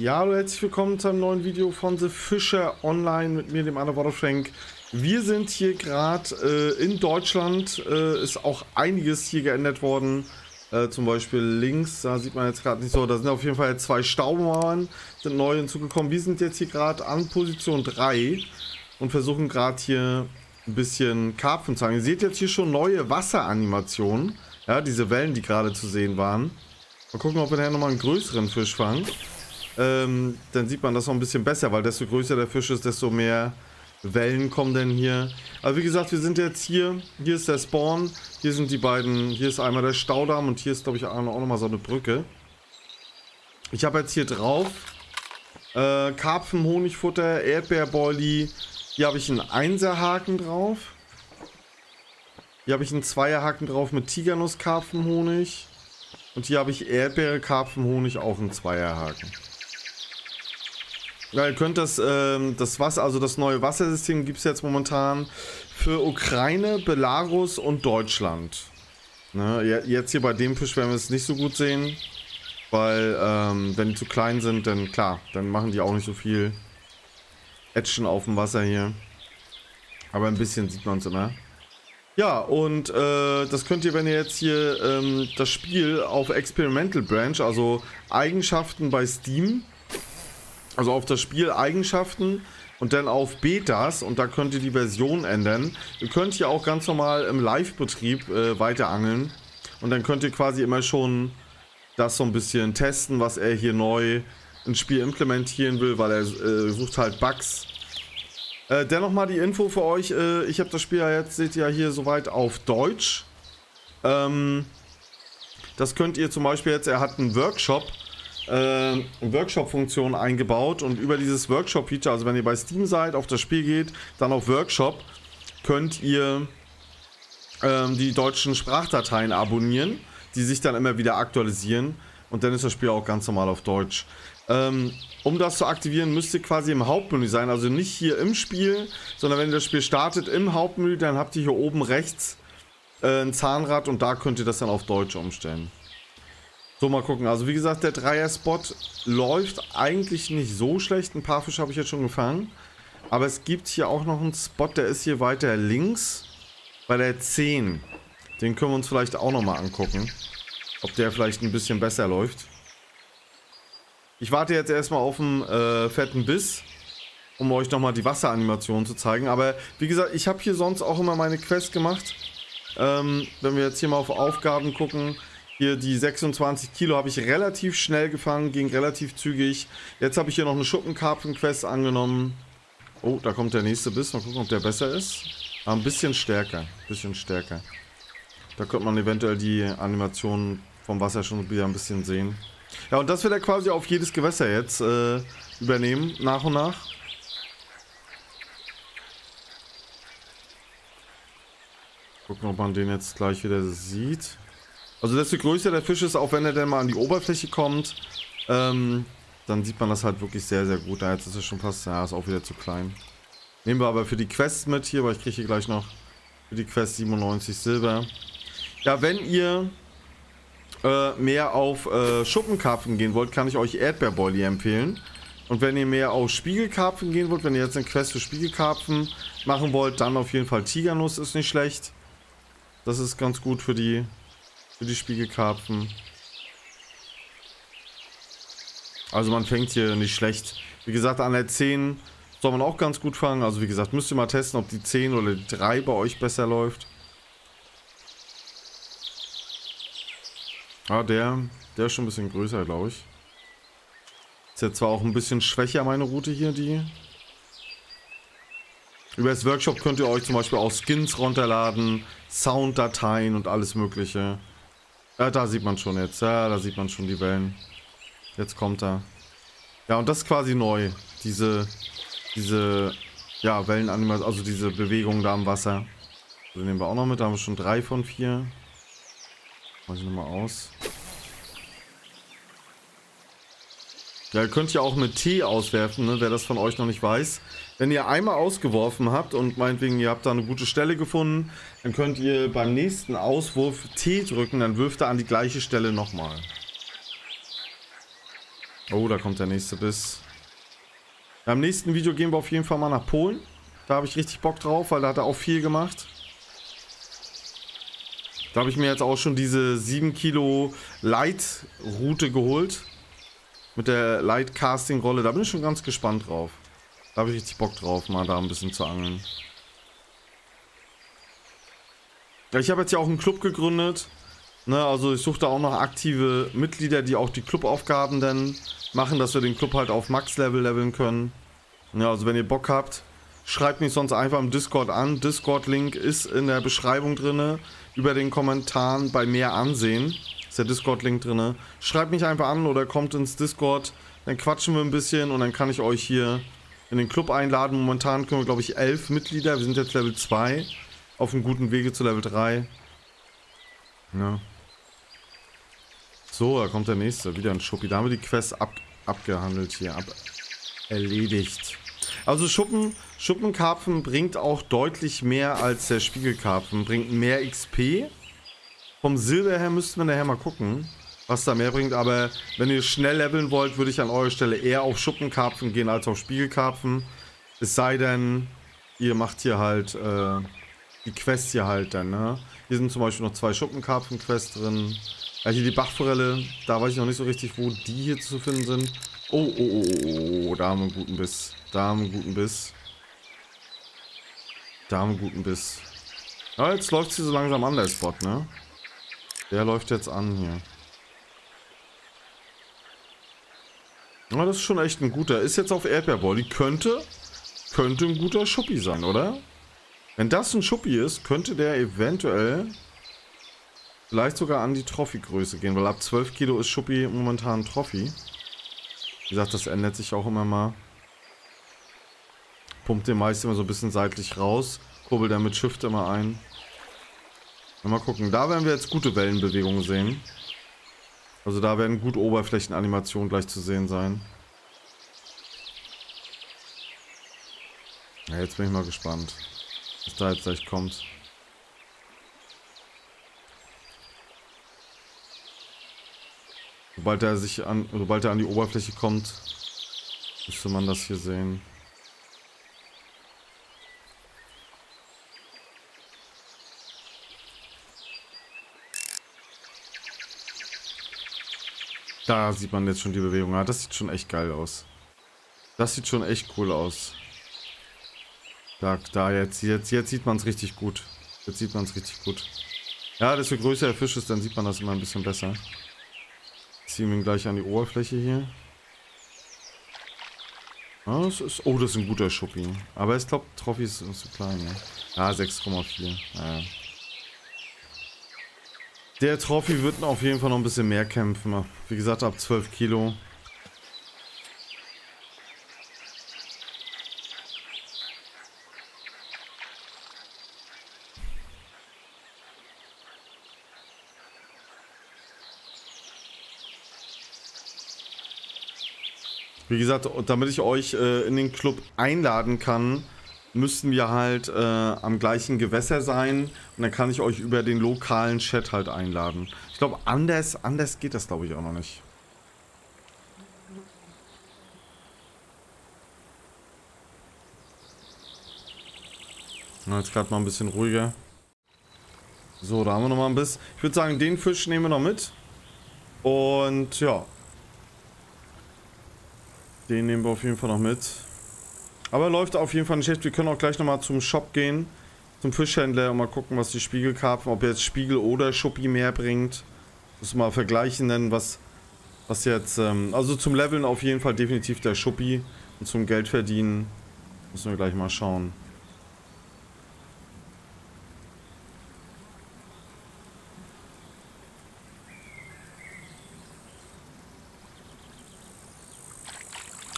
Ja, hallo, herzlich willkommen zu einem neuen Video von The Fisher Online mit mir, dem Underwater Frank. Wir sind hier gerade äh, in Deutschland, äh, ist auch einiges hier geändert worden. Äh, zum Beispiel links, da sieht man jetzt gerade nicht so, da sind auf jeden Fall zwei Staumauern, sind neu hinzugekommen. Wir sind jetzt hier gerade an Position 3 und versuchen gerade hier ein bisschen Karpfen zu fangen. Ihr seht jetzt hier schon neue Wasseranimationen, ja, diese Wellen, die gerade zu sehen waren. Mal gucken, ob wir nachher nochmal einen größeren Fisch fangen ähm, dann sieht man das noch ein bisschen besser, weil desto größer der Fisch ist, desto mehr Wellen kommen denn hier. Aber wie gesagt, wir sind jetzt hier. Hier ist der Spawn. Hier sind die beiden. Hier ist einmal der Staudamm und hier ist, glaube ich, auch nochmal so eine Brücke. Ich habe jetzt hier drauf äh, Karpfen, Honigfutter, Erdbeerboilie. Hier habe ich einen Einserhaken drauf. Hier habe ich einen Zweierhaken drauf mit Tigernuss-Karpfenhonig. Und hier habe ich Erdbeere, Karpfenhonig, auch einen Zweierhaken. Ja, ihr könnt das, ähm, das Wasser, also das neue Wassersystem gibt es jetzt momentan für Ukraine, Belarus und Deutschland. Ne, jetzt hier bei dem Fisch werden wir es nicht so gut sehen, weil ähm, wenn die zu klein sind, dann klar, dann machen die auch nicht so viel Action auf dem Wasser hier. Aber ein bisschen sieht man es immer. Ja, und äh, das könnt ihr, wenn ihr jetzt hier ähm, das Spiel auf Experimental Branch, also Eigenschaften bei Steam, also auf das Spiel Eigenschaften und dann auf Betas und da könnt ihr die Version ändern. Ihr könnt hier auch ganz normal im Live-Betrieb äh, weiter angeln und dann könnt ihr quasi immer schon das so ein bisschen testen, was er hier neu ins Spiel implementieren will, weil er äh, sucht halt Bugs. Äh, dennoch mal die Info für euch. Äh, ich habe das Spiel ja jetzt, seht ihr ja hier soweit auf Deutsch. Ähm, das könnt ihr zum Beispiel jetzt, er hat einen Workshop äh, Workshop-Funktion eingebaut und über dieses Workshop-Feature, also wenn ihr bei Steam seid, auf das Spiel geht, dann auf Workshop, könnt ihr ähm, die deutschen Sprachdateien abonnieren, die sich dann immer wieder aktualisieren und dann ist das Spiel auch ganz normal auf Deutsch. Ähm, um das zu aktivieren, müsst ihr quasi im Hauptmenü sein, also nicht hier im Spiel, sondern wenn ihr das Spiel startet im Hauptmenü, dann habt ihr hier oben rechts äh, ein Zahnrad und da könnt ihr das dann auf Deutsch umstellen. So, mal gucken. Also wie gesagt, der Dreier-Spot läuft eigentlich nicht so schlecht. Ein paar Fische habe ich jetzt schon gefangen. Aber es gibt hier auch noch einen Spot, der ist hier weiter links. Bei der 10. Den können wir uns vielleicht auch nochmal angucken. Ob der vielleicht ein bisschen besser läuft. Ich warte jetzt erstmal auf einen äh, fetten Biss. Um euch nochmal die Wasseranimation zu zeigen. Aber wie gesagt, ich habe hier sonst auch immer meine Quest gemacht. Ähm, wenn wir jetzt hier mal auf Aufgaben gucken hier die 26 Kilo habe ich relativ schnell gefangen, ging relativ zügig. Jetzt habe ich hier noch eine Schuppenkarpfen-Quest angenommen. Oh, da kommt der nächste Biss. Mal gucken, ob der besser ist. Aber ein bisschen stärker. Ein bisschen stärker. Da könnte man eventuell die Animation vom Wasser schon wieder ein bisschen sehen. Ja, und das wird er quasi auf jedes Gewässer jetzt äh, übernehmen, nach und nach. Gucken, ob man den jetzt gleich wieder sieht. Also desto größer der Fisch ist, auch wenn er dann mal an die Oberfläche kommt, ähm, dann sieht man das halt wirklich sehr, sehr gut. Da jetzt ist es schon fast, ja, ist auch wieder zu klein. Nehmen wir aber für die Quest mit hier, weil ich kriege hier gleich noch für die Quest 97 Silber. Ja, wenn ihr äh, mehr auf äh, Schuppenkarpfen gehen wollt, kann ich euch Erdbeerboilie empfehlen. Und wenn ihr mehr auf Spiegelkarpfen gehen wollt, wenn ihr jetzt eine Quest für Spiegelkarpfen machen wollt, dann auf jeden Fall Tigernuss ist nicht schlecht. Das ist ganz gut für die für die Spiegelkarpfen. Also man fängt hier nicht schlecht. Wie gesagt, an der 10 soll man auch ganz gut fangen. Also wie gesagt, müsst ihr mal testen, ob die 10 oder die 3 bei euch besser läuft. Ah, der, der ist schon ein bisschen größer, glaube ich. Ist jetzt zwar auch ein bisschen schwächer, meine Route hier, die. Über das Workshop könnt ihr euch zum Beispiel auch Skins runterladen, Sounddateien und alles mögliche. Ja, da sieht man schon jetzt. Ja, da sieht man schon die Wellen. Jetzt kommt er. Ja, und das ist quasi neu. Diese, diese, ja, Wellenanimation, also diese Bewegung da am Wasser. So, nehmen wir auch noch mit. Da haben wir schon drei von vier. Mach ich nochmal aus. Ja, ihr könnt ja auch mit T auswerfen, ne, wer das von euch noch nicht weiß. Wenn ihr einmal ausgeworfen habt und meinetwegen ihr habt da eine gute Stelle gefunden, dann könnt ihr beim nächsten Auswurf T drücken, dann wirft er an die gleiche Stelle nochmal. Oh, da kommt der nächste Biss. Ja, Im nächsten Video gehen wir auf jeden Fall mal nach Polen. Da habe ich richtig Bock drauf, weil da hat er auch viel gemacht. Da habe ich mir jetzt auch schon diese 7 Kilo Light-Route geholt mit der Light Casting Rolle. Da bin ich schon ganz gespannt drauf. Da habe ich richtig Bock drauf, mal da ein bisschen zu angeln. Ja, ich habe jetzt ja auch einen Club gegründet. Ne, also ich suche da auch noch aktive Mitglieder, die auch die Clubaufgaben dann machen, dass wir den Club halt auf Max-Level leveln können. Ja, also wenn ihr Bock habt, schreibt mich sonst einfach im Discord an. Discord-Link ist in der Beschreibung drin, über den Kommentaren bei mehr ansehen der Discord-Link drin. Schreibt mich einfach an oder kommt ins Discord, dann quatschen wir ein bisschen und dann kann ich euch hier in den Club einladen. Momentan können wir, glaube ich, elf Mitglieder. Wir sind jetzt Level 2. Auf einem guten Wege zu Level 3. Ja. So, da kommt der nächste. Wieder ein Schuppi. Da haben wir die Quest ab, abgehandelt hier. Ab, erledigt. Also Schuppen, Schuppenkarpfen bringt auch deutlich mehr als der Spiegelkarpfen. Bringt mehr XP. Vom Silber her müssten wir nachher mal gucken, was da mehr bringt. Aber wenn ihr schnell leveln wollt, würde ich an eurer Stelle eher auf Schuppenkarpfen gehen als auf Spiegelkarpfen. Es sei denn, ihr macht hier halt äh, die Quests hier halt dann, ne? Hier sind zum Beispiel noch zwei Schuppenkarpfen-Quests drin. Ja, hier die Bachforelle, da weiß ich noch nicht so richtig, wo die hier zu finden sind. Oh, oh, oh, oh, oh, da haben wir einen guten Biss. Da haben wir einen guten Biss. Da haben wir guten Biss. Ja, jetzt läuft sie so langsam an, der Spot, ne? Der läuft jetzt an hier. Na, das ist schon echt ein guter. Ist jetzt auf Erdbeerbolli. Könnte, könnte ein guter Schuppi sein, oder? Wenn das ein Schuppi ist, könnte der eventuell vielleicht sogar an die Trophy-Größe gehen, weil ab 12 Kilo ist Schuppi momentan ein Trophy. Wie gesagt, das ändert sich auch immer mal. Pumpt den meist immer so ein bisschen seitlich raus, kurbelt er mit Shift immer ein. Mal gucken. Da werden wir jetzt gute Wellenbewegungen sehen. Also da werden gut Oberflächenanimationen gleich zu sehen sein. Ja, jetzt bin ich mal gespannt, was da jetzt gleich kommt. Sobald er sich an, sobald er an die Oberfläche kommt, müsste man das hier sehen. Da sieht man jetzt schon die Bewegung. Ja, das sieht schon echt geil aus. Das sieht schon echt cool aus. Da, da jetzt, jetzt, jetzt sieht man es richtig gut. Jetzt sieht man es richtig gut. Ja, desto größer der Fisch ist, dann sieht man das immer ein bisschen besser. Ziehen wir ihn gleich an die Oberfläche hier. Ja, das ist, oh, das ist ein guter Schuppi. Aber ich glaube, Trophy ist, ist zu klein. Ne? Ja, 6,4. Ja. Der Trophy wird auf jeden Fall noch ein bisschen mehr kämpfen. Wie gesagt, ab 12 Kilo. Wie gesagt, damit ich euch äh, in den Club einladen kann, müssten wir halt äh, am gleichen Gewässer sein und dann kann ich euch über den lokalen Chat halt einladen. Ich glaube, anders, anders geht das glaube ich auch noch nicht. jetzt gerade mal ein bisschen ruhiger. So, da haben wir noch mal ein bisschen. Ich würde sagen, den Fisch nehmen wir noch mit. Und ja. Den nehmen wir auf jeden Fall noch mit. Aber läuft auf jeden Fall nicht schlecht. Wir können auch gleich nochmal zum Shop gehen. Zum Fischhändler und mal gucken, was die Spiegelkarpfen, ob jetzt Spiegel oder Schuppi mehr bringt. Muss mal vergleichen, denn was, was jetzt, ähm, also zum Leveln auf jeden Fall definitiv der Schuppi. Und zum Geld verdienen müssen wir gleich mal schauen.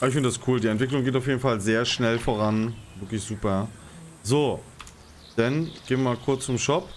Aber ich finde das cool. Die Entwicklung geht auf jeden Fall sehr schnell voran. Wirklich super. So. Dann gehen wir mal kurz zum Shop.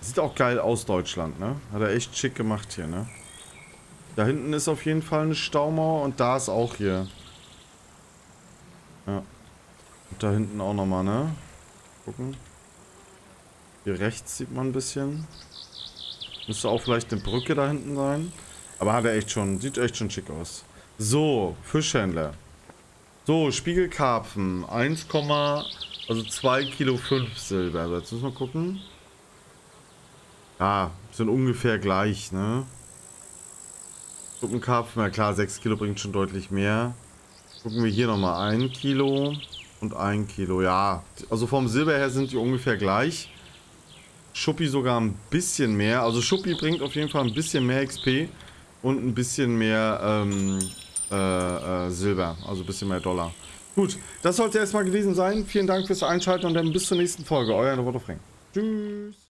Sieht auch geil aus, Deutschland, ne? Hat er echt schick gemacht hier, ne? Da hinten ist auf jeden Fall eine Staumauer und da ist auch hier. Ja. Und da hinten auch nochmal, ne? Gucken. Hier rechts sieht man ein bisschen. Müsste auch vielleicht eine Brücke da hinten sein. Aber hat er echt schon, sieht echt schon schick aus. So, Fischhändler. So, Spiegelkarpfen. 1, also 2 Kilo 5 Silber. Also jetzt müssen wir gucken. Ja, sind ungefähr gleich, ne? Suppenkarpfen, na klar, 6 Kilo bringt schon deutlich mehr. Gucken wir hier nochmal. 1 Kilo und 1 Kilo. Ja, also vom Silber her sind die ungefähr gleich. Schuppi sogar ein bisschen mehr. Also Schuppi bringt auf jeden Fall ein bisschen mehr XP und ein bisschen mehr ähm, äh, äh, Silber. Also ein bisschen mehr Dollar. Gut, das sollte erstmal gewesen sein. Vielen Dank fürs Einschalten und dann bis zur nächsten Folge. Euer Roboter Frank. Tschüss.